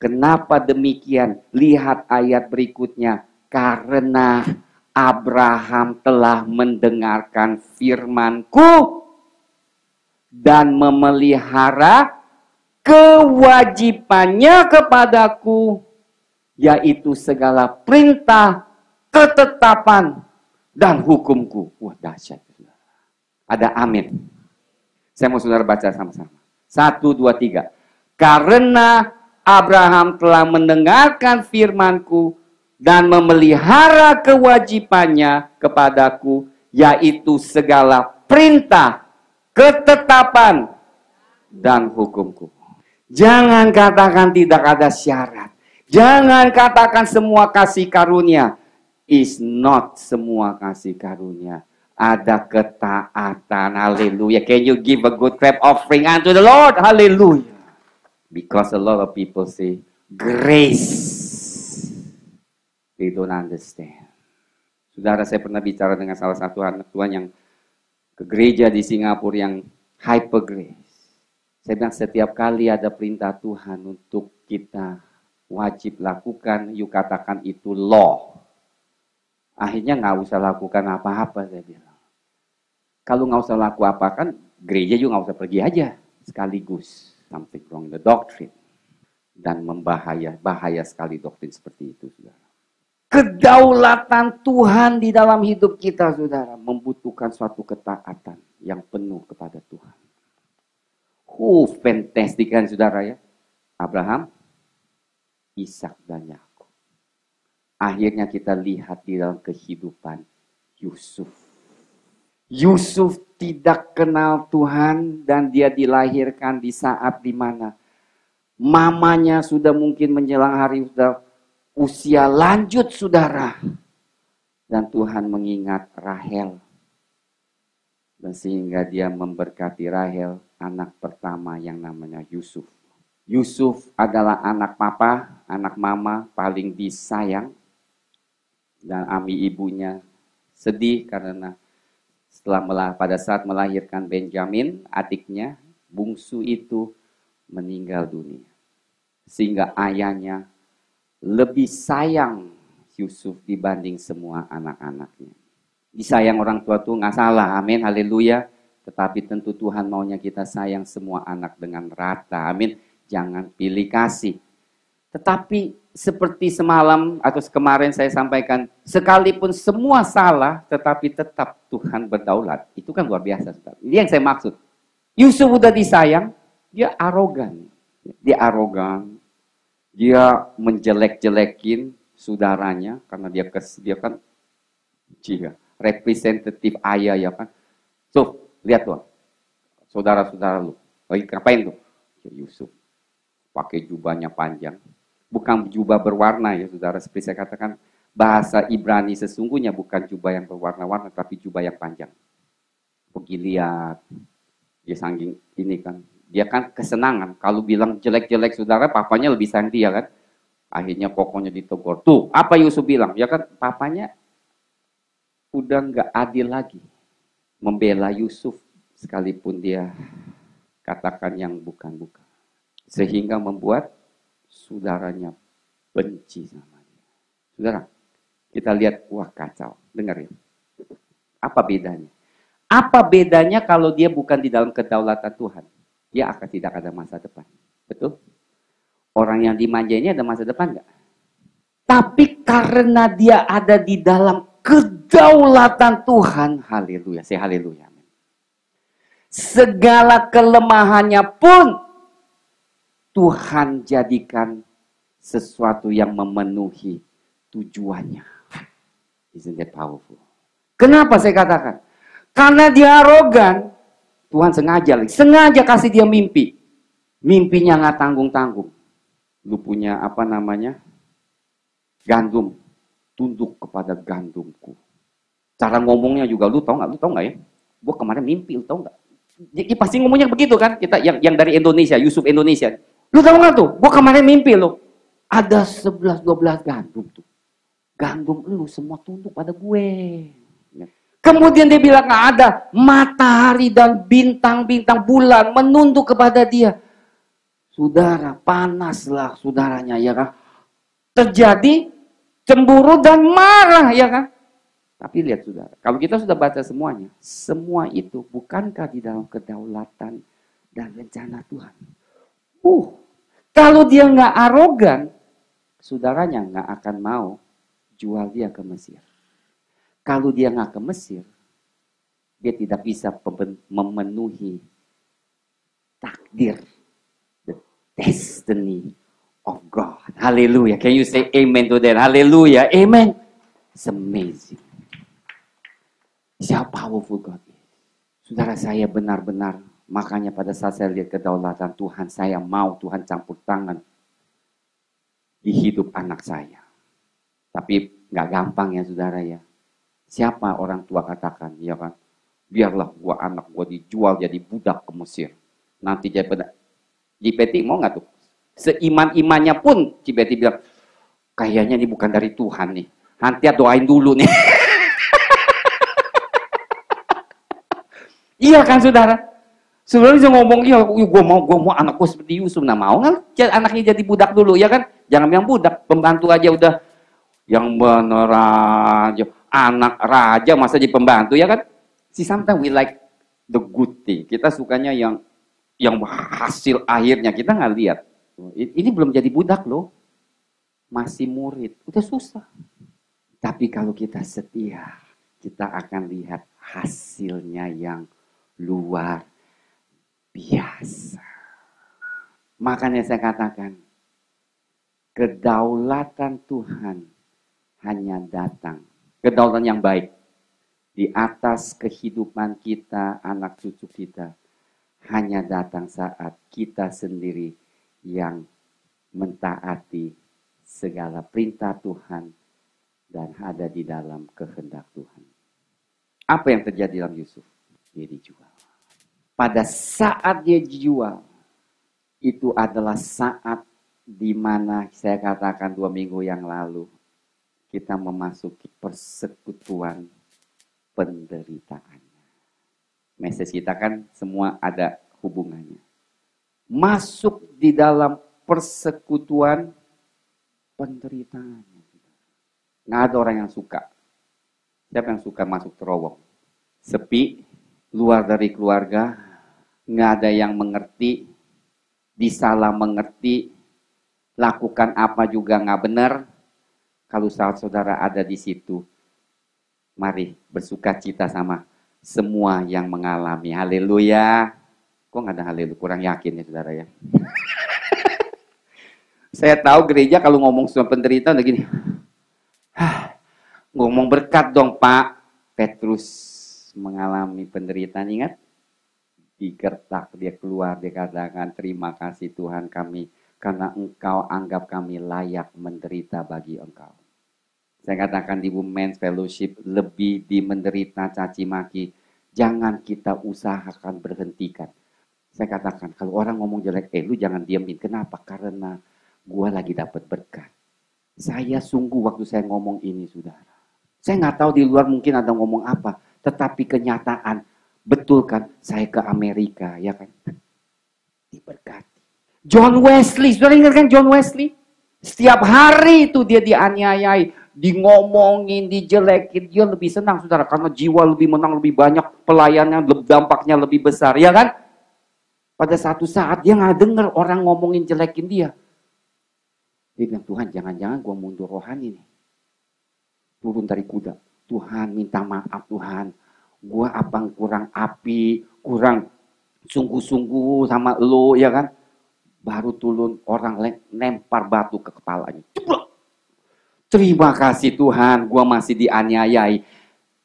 Kenapa demikian? Lihat ayat berikutnya. Karena Abraham telah mendengarkan firmanku dan memelihara kewajibannya kepadaku, yaitu segala perintah, ketetapan, dan hukumku. Wah dahsyat. Ada amin. Saya mau saudara baca sama-sama. Satu, dua, tiga. Karena Abraham telah mendengarkan firmanku dan memelihara kewajibannya kepadaku, yaitu segala perintah, ketetapan, dan hukumku. Jangan katakan tidak ada syarat. Jangan katakan semua kasih karunia. Is not semua kasih karunia. Ada ketaatan. Haleluya. Can you give a good clap offering unto the Lord? Haleluya. Because a lot of people say, grace. They don't understand. Saudara, saya pernah bicara dengan salah satu anak Tuhan yang ke gereja di Singapura yang hyper grace. Saya bilang setiap kali ada perintah Tuhan untuk kita wajib lakukan, yuk katakan itu law. Akhirnya nggak usah lakukan apa-apa, saya bilang. Kalau nggak usah laku apa kan, gereja juga nggak usah pergi aja sekaligus. Something wrong the doctrine. Dan membahaya, bahaya sekali doktrin seperti itu, saudara. Kedaulatan Tuhan di dalam hidup kita, saudara, membutuhkan suatu ketaatan yang penuh kepada Tuhan. Oh, fantastic kan, saudara ya. Abraham, Ishak dan Yakub. Akhirnya kita lihat di dalam kehidupan Yusuf. Yusuf tidak kenal Tuhan dan dia dilahirkan di saat di mana mamanya sudah mungkin menjelang hari sudah usia lanjut saudara. Dan Tuhan mengingat Rahel. Dan sehingga dia memberkati Rahel, anak pertama yang namanya Yusuf. Yusuf adalah anak papa, anak mama paling disayang. Dan ami ibunya sedih karena setelah pada saat melahirkan Benjamin, adiknya, bungsu itu meninggal dunia. Sehingga ayahnya lebih sayang Yusuf dibanding semua anak-anaknya. Disayang orang tua tuh nggak salah, amin, haleluya. Tetapi tentu Tuhan maunya kita sayang semua anak dengan rata, amin. Jangan pilih kasih. Tetapi seperti semalam atau kemarin saya sampaikan, sekalipun semua salah, tetapi tetap Tuhan berdaulat. Itu kan luar biasa. Ini yang saya maksud. Yusuf udah disayang, dia arogan. Dia arogan. Dia menjelek-jelekin saudaranya karena dia kes, dia kan jika representatif ayah ya kan. So, lihat tuh. Saudara-saudara lu. Lagi ngapain tuh? Ya, Yusuf. Pakai jubahnya panjang bukan jubah berwarna ya saudara. Seperti saya katakan, bahasa Ibrani sesungguhnya bukan jubah yang berwarna-warna, tapi jubah yang panjang. Pergi lihat, dia sangging ini kan. Dia kan kesenangan. Kalau bilang jelek-jelek saudara, papanya lebih sayang dia kan. Akhirnya pokoknya ditegur. Tuh, apa Yusuf bilang? Ya kan, papanya udah nggak adil lagi. Membela Yusuf sekalipun dia katakan yang bukan-bukan. Sehingga membuat saudaranya benci sama dia. Saudara, kita lihat, wah kacau. Dengar ya. Apa bedanya? Apa bedanya kalau dia bukan di dalam kedaulatan Tuhan? Dia akan tidak ada masa depan. Betul? Orang yang dimanja ini ada masa depan nggak? Tapi karena dia ada di dalam kedaulatan Tuhan, haleluya, saya haleluya. Segala kelemahannya pun Tuhan jadikan sesuatu yang memenuhi tujuannya. Isn't that powerful? Kenapa saya katakan? Karena dia arogan, Tuhan sengaja sengaja kasih dia mimpi. Mimpinya nggak tanggung-tanggung. Lu punya apa namanya? Gandum. Tunduk kepada gandumku. Cara ngomongnya juga lu tau nggak? Lu tau nggak ya? Gua kemarin mimpi, lu tau nggak? Ya, pasti ngomongnya begitu kan? Kita yang yang dari Indonesia, Yusuf Indonesia. Lu tahu nggak tuh? Gua kemarin mimpi lo. Ada 11 12 gandum tuh. Gandum lu semua tunduk pada gue. Kemudian dia bilang ada matahari dan bintang-bintang bulan menunduk kepada dia. Saudara, panaslah saudaranya ya kan. Terjadi cemburu dan marah ya kan. Tapi lihat saudara, kalau kita sudah baca semuanya, semua itu bukankah di dalam kedaulatan dan rencana Tuhan? Uh, kalau dia nggak arogan, saudaranya nggak akan mau jual dia ke Mesir. Kalau dia nggak ke Mesir, dia tidak bisa memenuhi takdir, the destiny of God. Hallelujah. Can you say amen to that? Hallelujah. Amen. It's amazing. Siapa powerful God Saudara saya benar-benar, makanya pada saat saya lihat kedaulatan Tuhan, saya mau Tuhan campur tangan di hidup anak saya. Tapi nggak gampang ya saudara ya. Siapa orang tua katakan, ya kan? Biarlah gua anak gua dijual jadi budak ke Mesir. Nanti jadi JPT mau nggak tuh? Seiman-imannya pun JPT bilang, kayaknya ini bukan dari Tuhan nih. Nanti doain dulu nih. Iya kan saudara? Sebenarnya bisa ngomong, iya gue mau, gue mau anakku seperti Yusuf. Nah mau kan anaknya jadi budak dulu, ya kan? Jangan yang budak, pembantu aja udah yang bener aja. Anak raja masa jadi pembantu, ya kan? Si sometimes we like the good thing. Kita sukanya yang yang hasil akhirnya kita nggak lihat. Ini belum jadi budak loh, masih murid, udah susah. Tapi kalau kita setia, kita akan lihat hasilnya yang luar biasa. Makanya saya katakan, kedaulatan Tuhan hanya datang. Kedaulatan yang baik. Di atas kehidupan kita, anak cucu kita. Hanya datang saat kita sendiri yang mentaati segala perintah Tuhan dan ada di dalam kehendak Tuhan. Apa yang terjadi dalam Yusuf? Dia dijual pada saat dia dijual, itu adalah saat di mana saya katakan dua minggu yang lalu, kita memasuki persekutuan penderitaan. Message kita kan semua ada hubungannya. Masuk di dalam persekutuan penderitaan. Nggak ada orang yang suka. Siapa yang suka masuk terowong? Sepi, luar dari keluarga, nggak ada yang mengerti, disalah mengerti, lakukan apa juga nggak benar. Kalau saat saudara ada di situ, mari bersuka cita sama semua yang mengalami. Haleluya. Kok nggak ada haleluya? Kurang yakin ya saudara ya. Saya tahu gereja kalau ngomong soal penderitaan udah gini. ngomong berkat dong Pak. Petrus mengalami penderitaan ingat? digertak, dia keluar, dia katakan terima kasih Tuhan kami karena engkau anggap kami layak menderita bagi engkau. Saya katakan di Women's Fellowship lebih di menderita caci maki, jangan kita usahakan berhentikan. Saya katakan kalau orang ngomong jelek, eh lu jangan diamin. Kenapa? Karena gua lagi dapat berkat. Saya sungguh waktu saya ngomong ini, saudara. Saya nggak tahu di luar mungkin ada ngomong apa, tetapi kenyataan Betul kan? Saya ke Amerika, ya kan? Diberkati. John Wesley, sudah ingat kan John Wesley? Setiap hari itu dia dianiayai, di ngomongin, dijelekin. Dia lebih senang, saudara. Karena jiwa lebih menang, lebih banyak. Pelayannya, dampaknya lebih besar, ya kan? Pada satu saat dia nggak dengar orang ngomongin jelekin dia. Dia bilang, Tuhan jangan-jangan gue mundur rohani nih. Turun dari kuda. Tuhan minta maaf Tuhan gua abang kurang api, kurang sungguh-sungguh sama lo ya kan. Baru turun orang lempar batu ke kepalanya. Terima kasih Tuhan, gua masih dianiayai.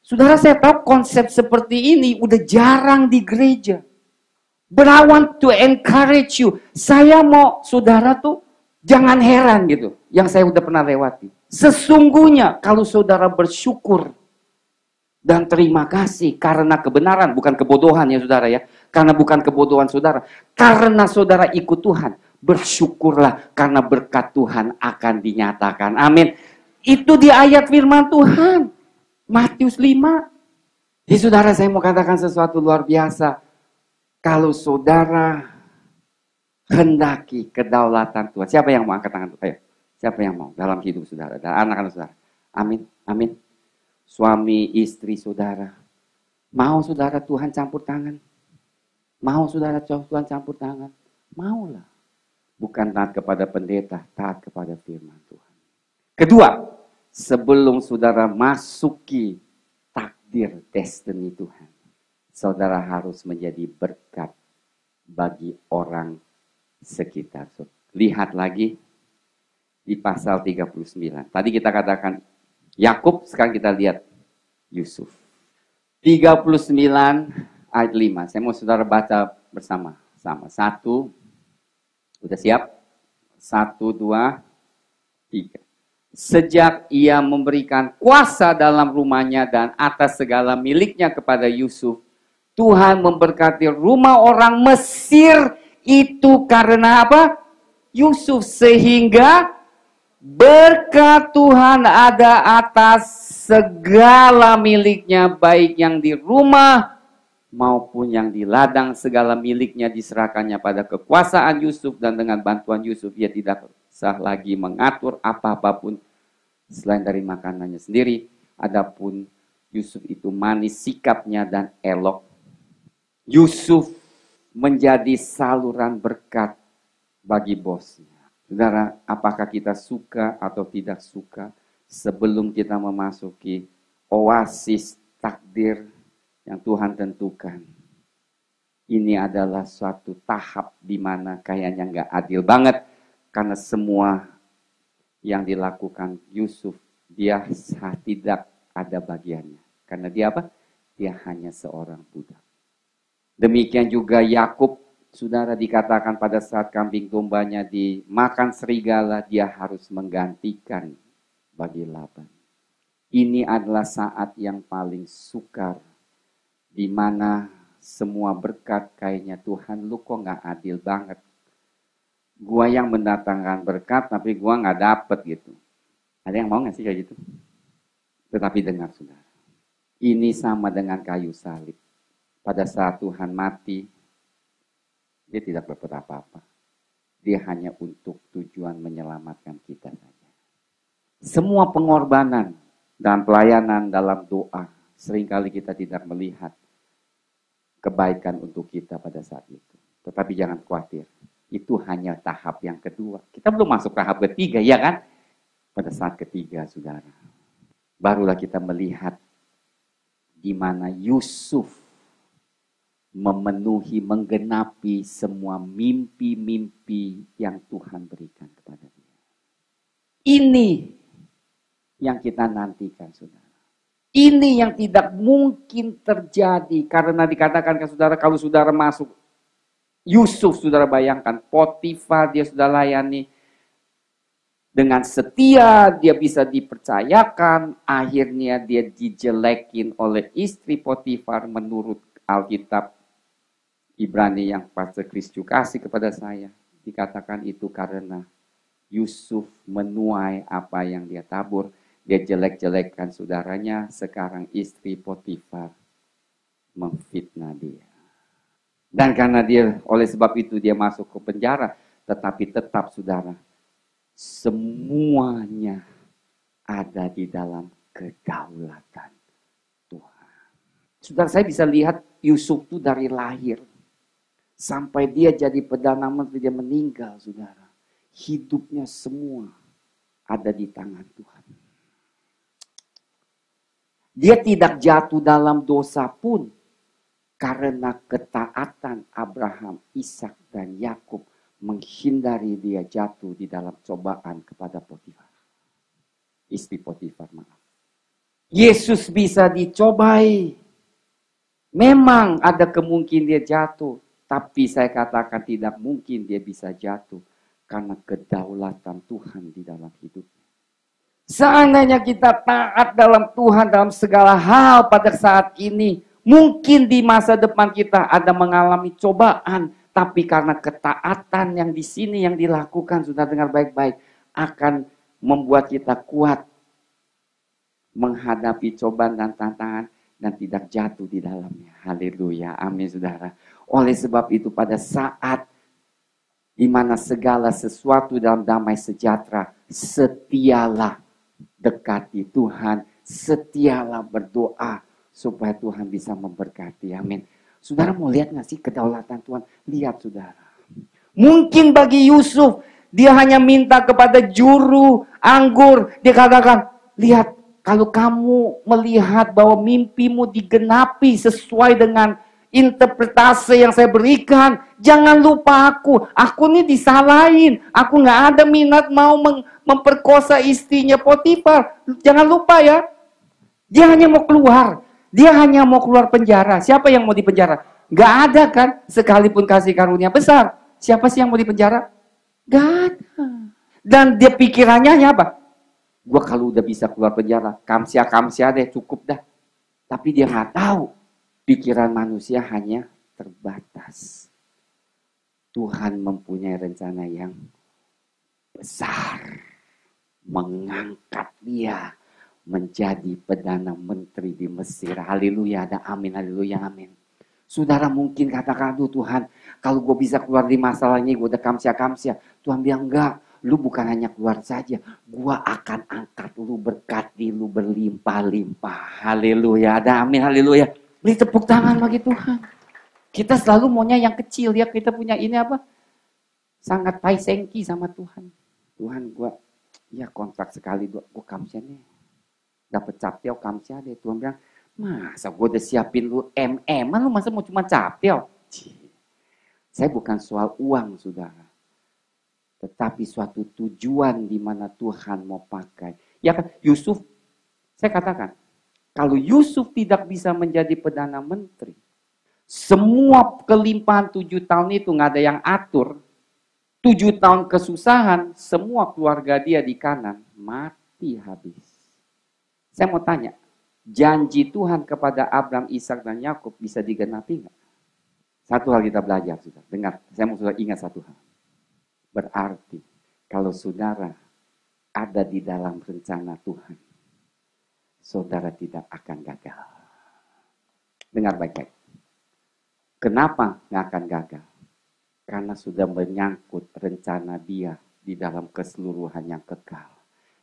Saudara saya tahu konsep seperti ini udah jarang di gereja. But I want to encourage you. Saya mau saudara tuh jangan heran gitu. Yang saya udah pernah lewati. Sesungguhnya kalau saudara bersyukur dan terima kasih karena kebenaran, bukan kebodohan ya saudara ya. Karena bukan kebodohan saudara. Karena saudara ikut Tuhan. Bersyukurlah karena berkat Tuhan akan dinyatakan. Amin. Itu di ayat firman Tuhan. Matius 5. Jadi saudara saya mau katakan sesuatu luar biasa. Kalau saudara hendaki kedaulatan Tuhan. Siapa yang mau angkat tangan? Ayo. Siapa yang mau dalam hidup saudara? Dan anak-anak saudara. Amin. Amin suami, istri, saudara. Mau saudara Tuhan campur tangan? Mau saudara Tuhan campur tangan? Maulah. Bukan taat kepada pendeta, taat kepada firman Tuhan. Kedua, sebelum saudara masuki takdir destiny Tuhan, saudara harus menjadi berkat bagi orang sekitar. Lihat lagi di pasal 39. Tadi kita katakan Yakub, sekarang kita lihat Yusuf. 39 ayat 5. Saya mau saudara baca bersama. Sama. Satu. Udah siap? Satu, dua, tiga. Sejak ia memberikan kuasa dalam rumahnya dan atas segala miliknya kepada Yusuf, Tuhan memberkati rumah orang Mesir itu karena apa? Yusuf sehingga berkat Tuhan ada atas segala miliknya baik yang di rumah maupun yang di ladang segala miliknya diserahkannya pada kekuasaan Yusuf dan dengan bantuan Yusuf ia tidak sah lagi mengatur apa-apapun selain dari makanannya sendiri. Adapun Yusuf itu manis sikapnya dan elok Yusuf menjadi saluran berkat bagi bosnya. Saudara, apakah kita suka atau tidak suka sebelum kita memasuki oasis takdir yang Tuhan tentukan. Ini adalah suatu tahap di mana kayaknya nggak adil banget karena semua yang dilakukan Yusuf dia tidak ada bagiannya. Karena dia apa? Dia hanya seorang budak. Demikian juga Yakub, saudara dikatakan pada saat kambing dombanya dimakan serigala, dia harus menggantikan bagi Laban. Ini adalah saat yang paling sukar, di mana semua berkat kayaknya Tuhan lu kok nggak adil banget. Gua yang mendatangkan berkat tapi gua nggak dapet gitu. Ada yang mau nggak sih kayak gitu? Tetapi dengar saudara, ini sama dengan kayu salib pada saat Tuhan mati, dia tidak berbuat apa-apa. Dia hanya untuk tujuan menyelamatkan kita saja. Semua pengorbanan dan pelayanan dalam doa, sering kali kita tidak melihat kebaikan untuk kita pada saat itu. Tetapi jangan khawatir, itu hanya tahap yang kedua. Kita belum masuk tahap ketiga, ya kan? Pada saat ketiga, saudara. Barulah kita melihat di mana Yusuf memenuhi, menggenapi semua mimpi-mimpi yang Tuhan berikan kepada dia. Ini yang kita nantikan, saudara. Ini yang tidak mungkin terjadi karena dikatakan ke saudara kalau saudara masuk Yusuf, saudara bayangkan Potifar dia sudah layani dengan setia dia bisa dipercayakan, akhirnya dia dijelekin oleh istri Potifar menurut Alkitab Ibrani yang Pastor Kristus kasih kepada saya. Dikatakan itu karena Yusuf menuai apa yang dia tabur. Dia jelek-jelekkan saudaranya, sekarang istri Potifar memfitnah dia. Dan karena dia, oleh sebab itu dia masuk ke penjara, tetapi tetap saudara, semuanya ada di dalam kedaulatan Tuhan. Saudara saya bisa lihat Yusuf itu dari lahir Sampai dia jadi Perdana Menteri, dia meninggal, saudara. Hidupnya semua ada di tangan Tuhan. Dia tidak jatuh dalam dosa pun karena ketaatan Abraham, Ishak dan Yakub menghindari dia jatuh di dalam cobaan kepada Potifar. Istri Potifar, maaf. Yesus bisa dicobai. Memang ada kemungkinan dia jatuh, tapi saya katakan tidak mungkin dia bisa jatuh karena kedaulatan Tuhan di dalam hidupnya. Seandainya kita taat dalam Tuhan dalam segala hal pada saat ini, mungkin di masa depan kita ada mengalami cobaan, tapi karena ketaatan yang di sini yang dilakukan sudah dengar baik-baik akan membuat kita kuat menghadapi cobaan dan tantangan dan tidak jatuh di dalamnya. Haleluya. Amin saudara. Oleh sebab itu pada saat di mana segala sesuatu dalam damai sejahtera, setialah dekati Tuhan, setialah berdoa supaya Tuhan bisa memberkati. Amin. Saudara mau lihat nggak sih kedaulatan Tuhan? Lihat saudara. Mungkin bagi Yusuf, dia hanya minta kepada juru anggur. Dia katakan, lihat kalau kamu melihat bahwa mimpimu digenapi sesuai dengan interpretasi yang saya berikan. Jangan lupa aku. Aku ini disalahin. Aku nggak ada minat mau memperkosa istrinya Potifar. Jangan lupa ya. Dia hanya mau keluar. Dia hanya mau keluar penjara. Siapa yang mau dipenjara? Gak ada kan? Sekalipun kasih karunia besar. Siapa sih yang mau dipenjara? Gak ada. Dan dia pikirannya hanya apa? Gue kalau udah bisa keluar penjara, kamsia-kamsia deh cukup dah. Tapi dia nggak tahu pikiran manusia hanya terbatas. Tuhan mempunyai rencana yang besar. Mengangkat dia menjadi Perdana Menteri di Mesir. Haleluya, ada amin, haleluya, amin. Saudara mungkin katakan, aduh Tuhan, kalau gue bisa keluar di masalahnya, gue udah kamsia-kamsia. Tuhan bilang, enggak, lu bukan hanya keluar saja, gue akan angkat lu berkati lu berlimpah-limpah. Haleluya, ada amin, haleluya. Beri tepuk tangan bagi Tuhan. Kita selalu maunya yang kecil, ya kita punya ini apa? Sangat paisengki sama Tuhan. Tuhan gue, ya kontrak sekali, gue kamsia nih dapat captel kamsia deh. Tuhan bilang, masa gue udah siapin lu MM, lu masa mau cuma captel? Saya bukan soal uang, saudara. Tetapi suatu tujuan di mana Tuhan mau pakai. Ya kan, Yusuf, saya katakan, kalau Yusuf tidak bisa menjadi Perdana Menteri, semua kelimpahan tujuh tahun itu nggak ada yang atur, tujuh tahun kesusahan, semua keluarga dia di kanan mati habis. Saya mau tanya, janji Tuhan kepada Abraham, Ishak dan Yakub bisa digenapi nggak? Satu hal kita belajar sudah. Dengar, saya mau sudah ingat satu hal. Berarti kalau saudara ada di dalam rencana Tuhan, saudara tidak akan gagal. Dengar baik-baik. Kenapa nggak akan gagal? Karena sudah menyangkut rencana dia di dalam keseluruhan yang kekal.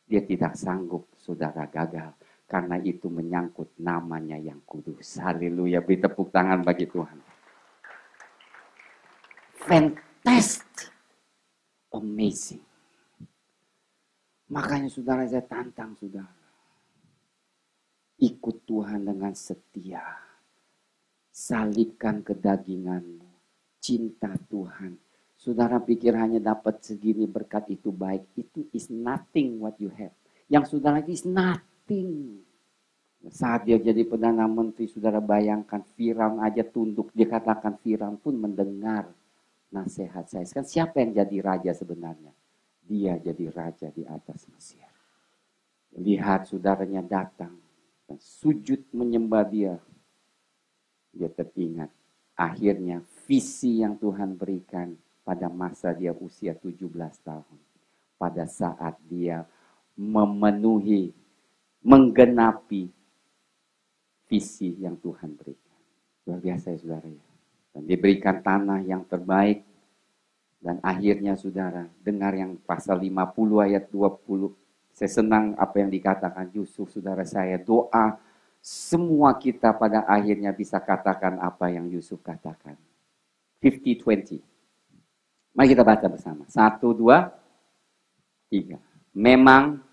Dia tidak sanggup saudara gagal karena itu menyangkut namanya yang kudus. Haleluya. Beri tepuk tangan bagi Tuhan. Fantastic. Amazing. Makanya saudara saya tantang saudara. Ikut Tuhan dengan setia. Salibkan kedaginganmu. Cinta Tuhan. Saudara pikir hanya dapat segini berkat itu baik. Itu is nothing what you have. Yang saudara lagi is nothing penting. Saat dia jadi Perdana Menteri, saudara bayangkan Firaun aja tunduk. Dia katakan Firaun pun mendengar nasihat saya. Kan siapa yang jadi raja sebenarnya? Dia jadi raja di atas Mesir. Lihat saudaranya datang dan sujud menyembah dia. Dia teringat akhirnya visi yang Tuhan berikan pada masa dia usia 17 tahun. Pada saat dia memenuhi menggenapi visi yang Tuhan berikan. Luar biasa ya saudara ya. Dan diberikan tanah yang terbaik. Dan akhirnya saudara, dengar yang pasal 50 ayat 20. Saya senang apa yang dikatakan Yusuf saudara saya. Doa semua kita pada akhirnya bisa katakan apa yang Yusuf katakan. 50-20. Mari kita baca bersama. Satu, dua, tiga. Memang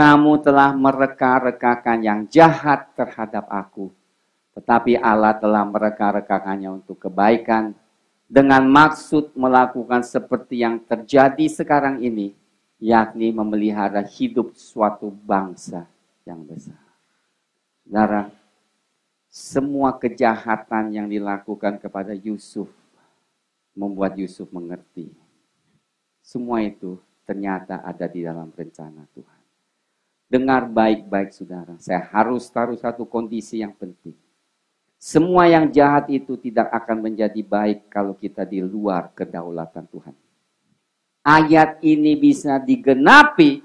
kamu telah mereka-rekakan yang jahat terhadap aku. Tetapi Allah telah mereka-rekakannya untuk kebaikan dengan maksud melakukan seperti yang terjadi sekarang ini, yakni memelihara hidup suatu bangsa yang besar. Saudara, semua kejahatan yang dilakukan kepada Yusuf membuat Yusuf mengerti. Semua itu ternyata ada di dalam rencana Tuhan. Dengar baik-baik saudara, saya harus taruh satu kondisi yang penting. Semua yang jahat itu tidak akan menjadi baik kalau kita di luar kedaulatan Tuhan. Ayat ini bisa digenapi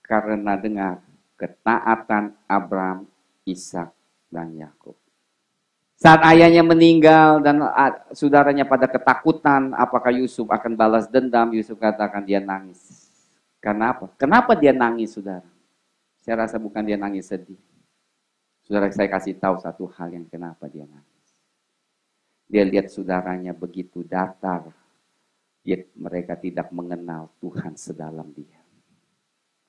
karena dengar ketaatan Abraham, Ishak, dan Yakub. Saat ayahnya meninggal dan saudaranya pada ketakutan apakah Yusuf akan balas dendam, Yusuf katakan dia nangis. Kenapa? Kenapa dia nangis saudara? Saya rasa bukan dia nangis sedih. Saudara saya kasih tahu satu hal yang kenapa dia nangis. Dia lihat saudaranya begitu datar. Dia, mereka tidak mengenal Tuhan sedalam dia.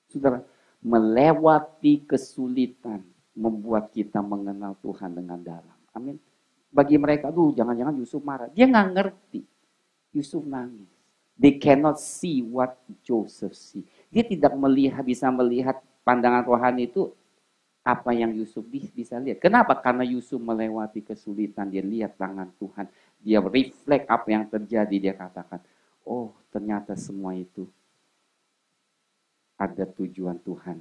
Saudara, melewati kesulitan membuat kita mengenal Tuhan dengan dalam. Amin. bagi mereka, tuh jangan-jangan Yusuf marah. Dia nggak ngerti. Yusuf nangis. They cannot see what Joseph see. Dia tidak melihat, bisa melihat pandangan rohani itu apa yang Yusuf bisa lihat. Kenapa? Karena Yusuf melewati kesulitan. Dia lihat tangan Tuhan. Dia reflect apa yang terjadi. Dia katakan, oh ternyata semua itu ada tujuan Tuhan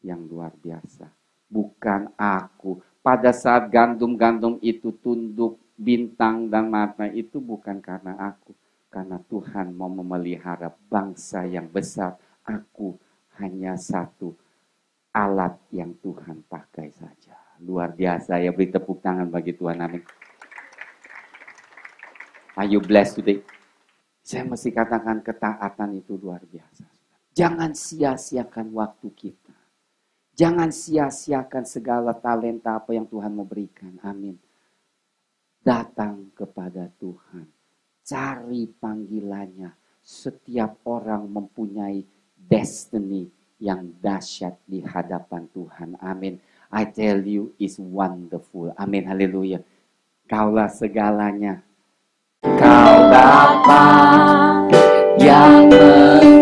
yang luar biasa. Bukan aku. Pada saat gandum-gandum itu tunduk bintang dan mata itu bukan karena aku. Karena Tuhan mau memelihara bangsa yang besar. Aku hanya satu alat yang Tuhan pakai saja. Luar biasa ya, beri tepuk tangan bagi Tuhan. Amin. Are you blessed today? Saya mesti katakan ketaatan itu luar biasa. Jangan sia-siakan waktu kita. Jangan sia-siakan segala talenta apa yang Tuhan mau berikan. Amin. Datang kepada Tuhan. Cari panggilannya. Setiap orang mempunyai destiny yang dahsyat di hadapan Tuhan. Amin. I tell you is wonderful. Amin. Haleluya. Kaulah segalanya. Kau Bapa yang mengasihi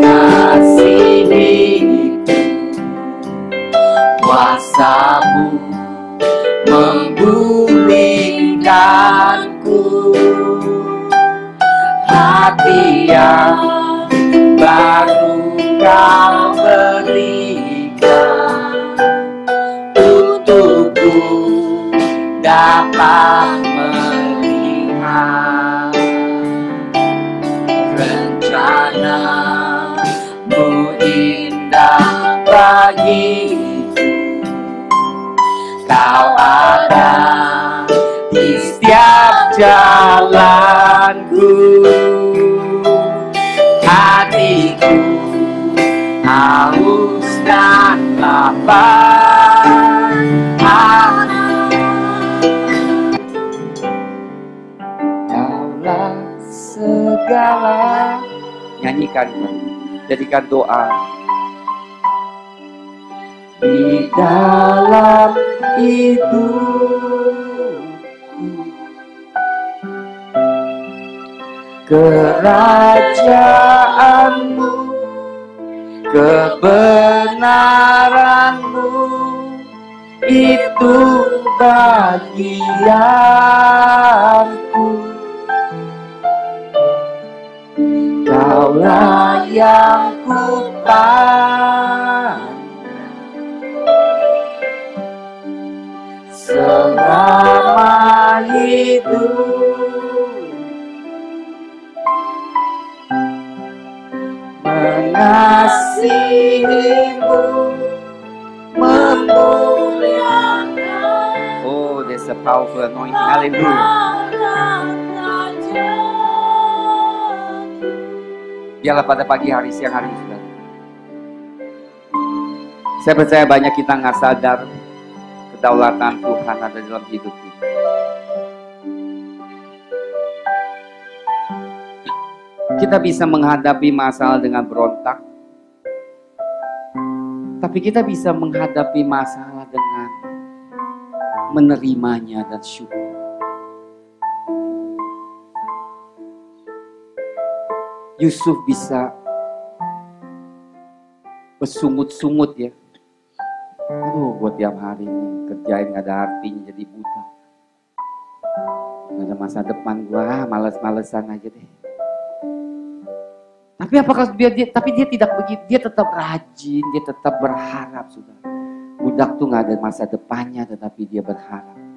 kuasamu memulihkanku hati yang dapat melihat rencanamu indah bagi Kau ada di setiap jalanku. Hatiku haus dan lapar segala. Nyanyikan. Jadikan doa. Di dalam hidupku kerajaanmu. Kebenaranmu. Itu bagianku kaulah yang ku selama hidup mengasihimu memuliakan Oh, there's a powerful anointing. Hallelujah. Biarlah pada pagi hari, siang hari, saudara. Saya percaya banyak kita nggak sadar kedaulatan Tuhan ada dalam hidup kita. Kita bisa menghadapi masalah dengan berontak, tapi kita bisa menghadapi masalah dengan menerimanya dan syukur. Yusuf bisa bersungut-sungut ya. Aduh, buat tiap hari ini kerjain gak ada artinya jadi buta. Gak ada masa depan gua, males-malesan aja deh. Tapi apakah dia, dia tapi dia tidak begitu, dia tetap rajin, dia tetap berharap sudah. Budak tuh gak ada masa depannya tetapi dia berharap.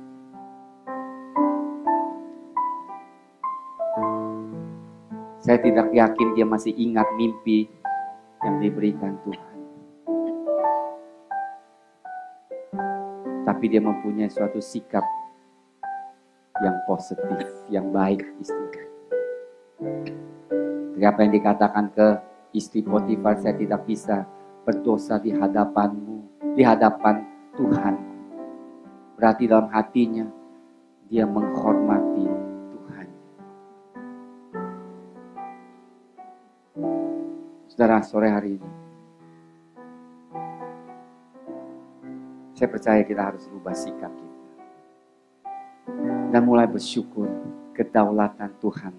Saya tidak yakin dia masih ingat mimpi yang diberikan Tuhan. Tapi dia mempunyai suatu sikap yang positif, yang baik istri. Apa yang dikatakan ke istri Potifar, saya tidak bisa berdosa di hadapanmu, di hadapan Tuhan. Berarti dalam hatinya dia menghormati Saudara, sore hari ini saya percaya kita harus rubah sikap kita. dan mulai bersyukur kedaulatan Tuhan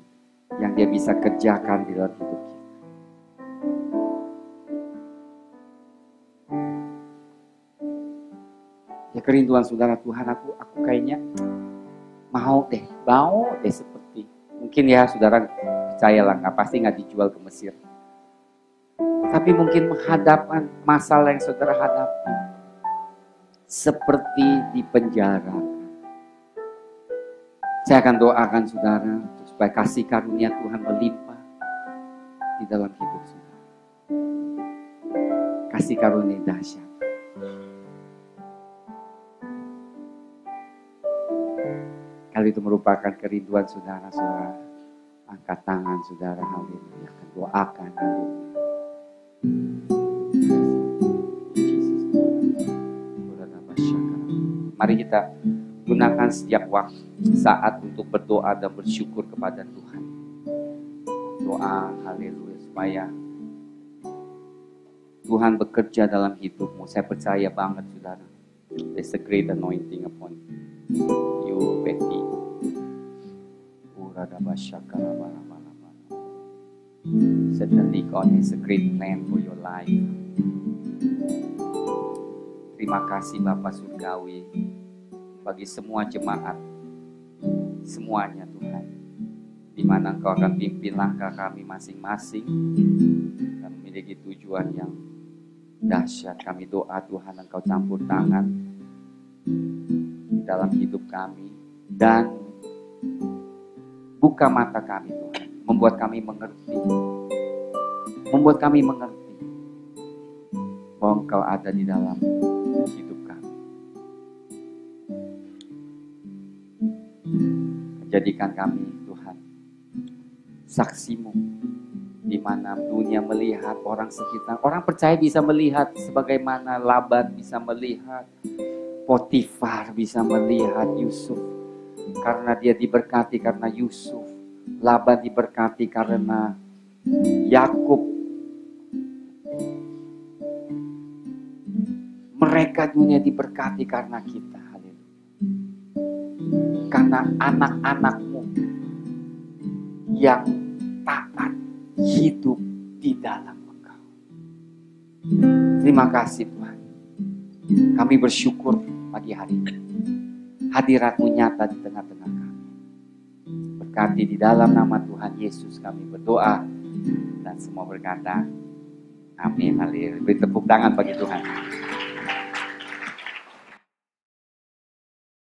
yang dia bisa kerjakan di dalam hidup kita. Ya kerinduan saudara Tuhan aku aku kayaknya mau deh, mau deh seperti mungkin ya saudara percayalah nggak pasti nggak dijual ke Mesir. Tapi mungkin menghadapkan masalah yang saudara hadapi seperti di penjara. Saya akan doakan saudara supaya kasih karunia Tuhan melimpah di dalam hidup saudara. Kasih karunia dahsyat. Kali itu merupakan kerinduan saudara-saudara. Angkat tangan saudara, haleluya. Akan doakan, haleluya. Mari kita gunakan setiap waktu saat untuk berdoa dan bersyukur kepada Tuhan. Doa haleluya supaya Tuhan bekerja dalam hidupmu. Saya percaya banget saudara. There's a great anointing upon you, Betty. Certainly God has a great plan for your life. Terima kasih Bapak Surgawi bagi semua jemaat, semuanya Tuhan. Di mana Engkau akan pimpin langkah kami masing-masing dan memiliki tujuan yang dahsyat. Kami doa Tuhan Engkau campur tangan dalam hidup kami dan buka mata kami Tuhan, membuat kami mengerti, membuat kami mengerti bahwa Engkau ada di dalam hidup kami. Jadikan kami Tuhan saksimu di mana dunia melihat orang sekitar. Orang percaya bisa melihat sebagaimana Laban bisa melihat, Potifar bisa melihat Yusuf karena dia diberkati karena Yusuf. Laban diberkati karena Yakub mereka dunia diberkati karena kita. Haleluya. Karena anak-anakmu yang taat hidup di dalam engkau. Terima kasih Tuhan. Kami bersyukur pagi hari ini. Hadiratmu nyata di tengah-tengah kami. Berkati di dalam nama Tuhan Yesus kami berdoa. Dan semua berkata, Amin. Haleluya. Beri tepuk tangan bagi Tuhan.